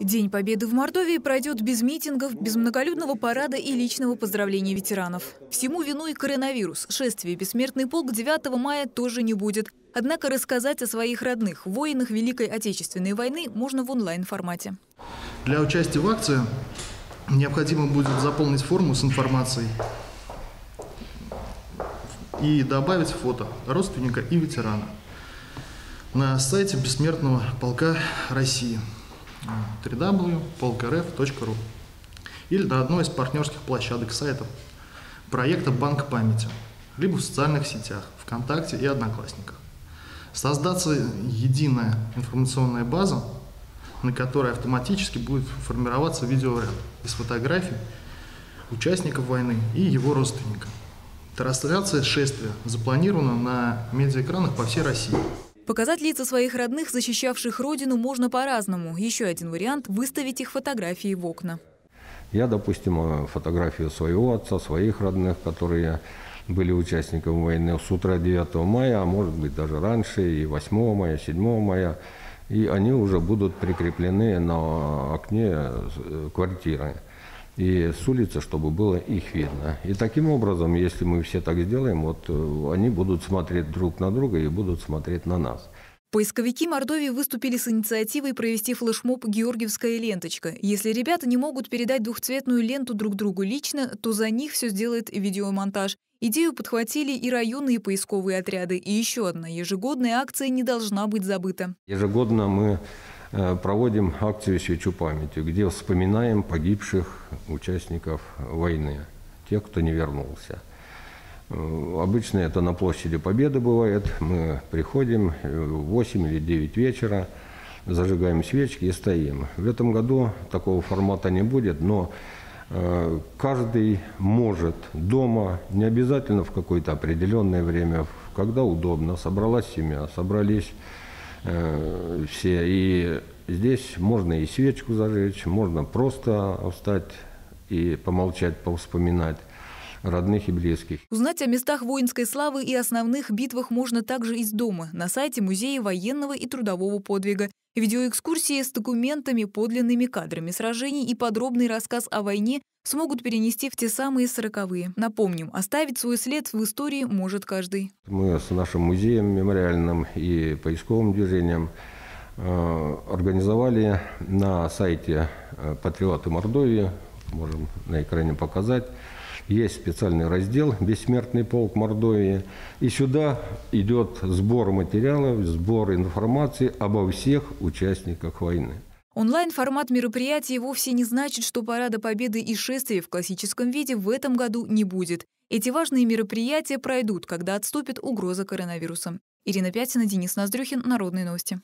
День Победы в Мордовии пройдет без митингов, без многолюдного парада и личного поздравления ветеранов. Всему виной коронавирус. Шествие «Бессмертный полк» 9 мая тоже не будет. Однако рассказать о своих родных, воинах Великой Отечественной войны можно в онлайн-формате. Для участия в акции необходимо будет заполнить форму с информацией и добавить фото родственника и ветерана на сайте Бессмертного полка России www.polkrf.ru или на одной из партнерских площадок сайта проекта «Банк памяти», либо в социальных сетях ВКонтакте и Одноклассниках. Создаться единая информационная база, на которой автоматически будет формироваться видеоряд из фотографий участников войны и его родственников. Трансляция шествия запланирована на медиаэкранах по всей России. Показать лица своих родных, защищавших родину, можно по-разному. Еще один вариант – выставить их фотографии в окна. Я, допустим, фотографию своего отца, своих родных, которые были участниками войны с утра 9 мая, а может быть даже раньше, и 8 мая, 7 мая. И они уже будут прикреплены на окне э, квартиры и с улицы, чтобы было их видно. И таким образом, если мы все так сделаем, вот э, они будут смотреть друг на друга и будут смотреть на нас. Поисковики Мордовии выступили с инициативой провести флешмоб «Георгиевская ленточка». Если ребята не могут передать двухцветную ленту друг другу лично, то за них все сделает видеомонтаж. Идею подхватили и районные поисковые отряды. И еще одна ежегодная акция не должна быть забыта. Ежегодно мы проводим акцию «Свечу памяти», где вспоминаем погибших участников войны, тех, кто не вернулся. Э, обычно это на площади Победы бывает. Мы приходим в 8 или 9 вечера, зажигаем свечки и стоим. В этом году такого формата не будет, но э, каждый может дома, не обязательно в какое-то определенное время, когда удобно, собралась семья, собрались Э, все. И здесь можно и свечку зажечь, можно просто встать и помолчать, повспоминать родных и близких. Узнать о местах воинской славы и основных битвах можно также из дома, на сайте Музея военного и трудового подвига. Видеоэкскурсии с документами, подлинными кадрами сражений и подробный рассказ о войне смогут перенести в те самые сороковые. Напомним, оставить свой след в истории может каждый. Мы с нашим музеем мемориальным и поисковым движением э, организовали на сайте э, «Патриоты Мордовии», можем на экране показать, есть специальный раздел «Бессмертный полк Мордовии». И сюда идет сбор материалов, сбор информации обо всех участниках войны. Онлайн-формат мероприятия вовсе не значит, что парада Победы и шествия в классическом виде в этом году не будет. Эти важные мероприятия пройдут, когда отступит угроза коронавируса. Ирина Пятина, Денис Ноздрюхин, Народные новости.